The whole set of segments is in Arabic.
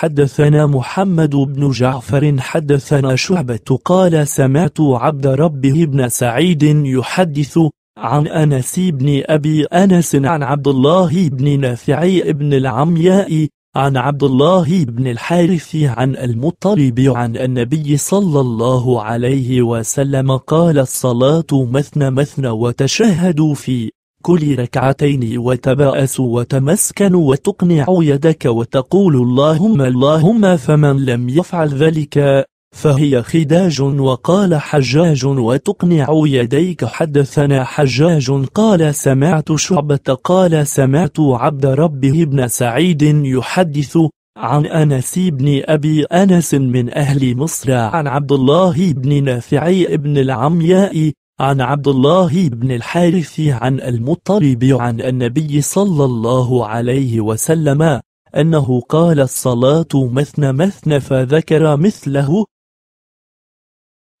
حدثنا محمد بن جعفر حدثنا شعبة قال سمعت عبد ربه بن سعيد يحدث عن أنس بن أبي أنس عن عبد الله بن نافعي بن العمياء عن عبد الله بن الحارث عن المطلب عن النبي صلى الله عليه وسلم قال الصلاة مثنى مثنى وتشهدوا في كل ركعتين وتبأسوا وتمسكنوا وتقنعوا يدك وتقول اللهم اللهم فمن لم يفعل ذلك فهي خداج وقال حجاج وتقنع يديك حدثنا حجاج قال سمعت شعبة قال سمعت عبد ربه بن سعيد يحدث عن أنس بن أبي أنس من أهل مصر عن عبد الله بن نافعي بن العمياء عن عبد الله بن الحارث عن المطلب عن النبي صلى الله عليه وسلم أنه قال الصلاة مثنى مثنى فذكر مثله.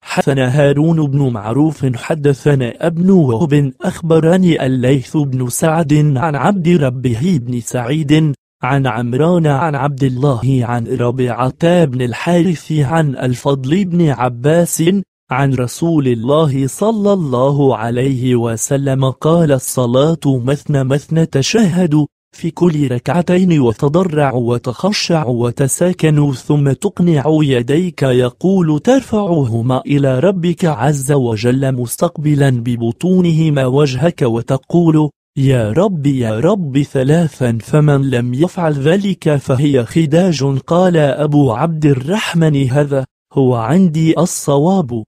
حسن هارون بن معروف حدثنا ابن وهب أخبرني الليث بن سعد عن عبد ربه بن سعيد عن عمران عن عبد الله عن ربيعة بن الحارث عن الفضل بن عباس عن رسول الله صلى الله عليه وسلم قال الصلاة مثنى مثنى تشهد في كل ركعتين وتضرع وتخشع وتساكن ثم تقنع يديك يقول ترفعهما إلى ربك عز وجل مستقبلا ببطونهما وجهك وتقول يا رب يا رب ثلاثا فمن لم يفعل ذلك فهي خداج قال أبو عبد الرحمن هذا هو عندي الصواب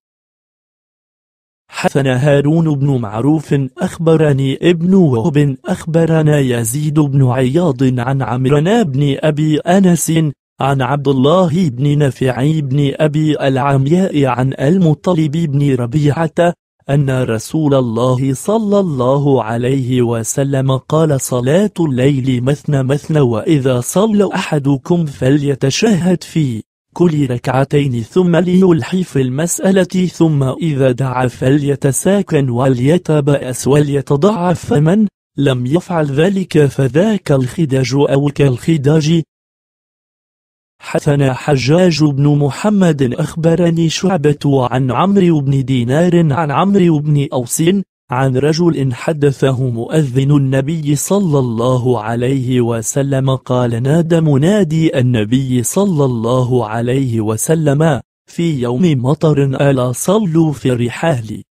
حسن هارون بن معروف أخبرني ابن وهب أخبرنا يزيد بن عياض عن عمرنا بن أبي أنس عن عبد الله بن نفعي بن أبي العمياء عن المطلب بن ربيعة أن رسول الله صلى الله عليه وسلم قال صلاة الليل مثنى مثنى وإذا صلى أحدكم فليتشهد فيه. كل ركعتين ثم ليلحي في المسألة ثم إذا دعا فليتساكن وليتبأس وليتضعف فمن لم يفعل ذلك فذاك الخداج أو كالخداج. حسن حجاج بن محمد أخبرني شعبة عن عمرو بن دينار عن عمرو بن أوس عن رجل حدثه مؤذن النبي صلى الله عليه وسلم قال نادى منادي النبي صلى الله عليه وسلم في يوم مطر ألا صلوا في الرحال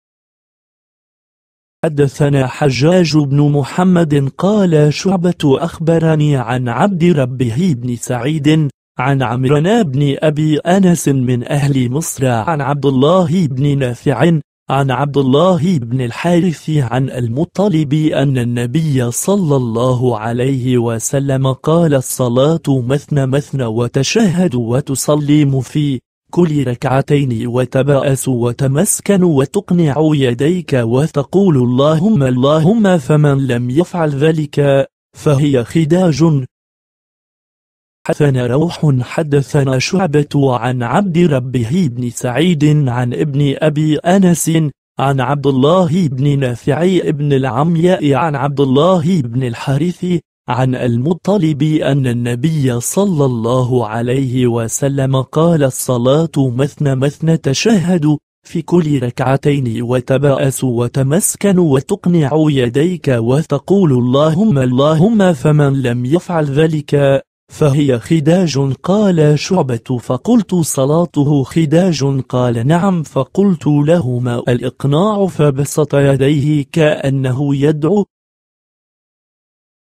حدثنا حجاج بن محمد قال شعبة أخبرني عن عبد ربه بن سعيد عن عمرنا بن أبي أنس من أهل مصر عن عبد الله بن نافع عن عبد الله بن الحارث عن المطلب أن النبي صلى الله عليه وسلم قال الصلاة مثنى مثنى وتشهد وتسلم في كل ركعتين وتبأس وتمسكن وتقنع يديك وتقول اللهم اللهم فمن لم يفعل ذلك فهي خداج حسن روح حدثنا شعبة عن عبد ربه بن سعيد عن ابن أبي أنس عن عبد الله بن نافعي بن العمياء عن عبد الله بن الحارث عن المطلب أن النبي صلى الله عليه وسلم قال الصلاة مثنى مثنى تشهد في كل ركعتين وتبأس وتمسكن وتقنع يديك وتقول اللهم اللهم فمن لم يفعل ذلك فهي خداج قال شعبة فقلت صلاته خداج قال نعم فقلت لهما الإقناع فبسط يديه كأنه يدعو